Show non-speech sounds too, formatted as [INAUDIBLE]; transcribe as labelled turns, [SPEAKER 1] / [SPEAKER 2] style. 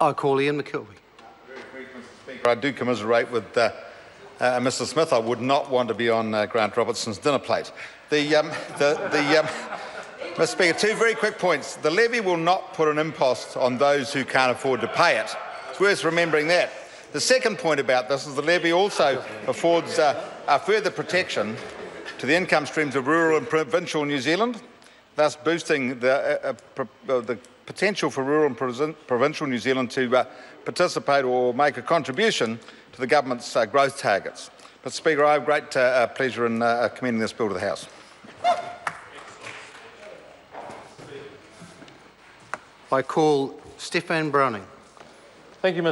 [SPEAKER 1] I call Ian McKelvie.
[SPEAKER 2] I do commiserate with uh, uh, Mr. Smith. I would not want to be on uh, Grant Robertson's dinner plate. The, um, the, the, um, [LAUGHS] Mr. Speaker, two very quick points. The levy will not put an impost on those who can't afford to pay it. It's worth remembering that. The second point about this is the levy also affords uh, a further protection to the income streams of rural and provincial New Zealand, thus boosting the, uh, uh, the potential for rural and provincial New Zealand to uh, participate or make a contribution to the government's uh, growth targets. Mr Speaker, I have great uh, uh, pleasure in uh, commending this bill to the House.
[SPEAKER 1] I call Steffan Browning.
[SPEAKER 3] Thank you, Mr.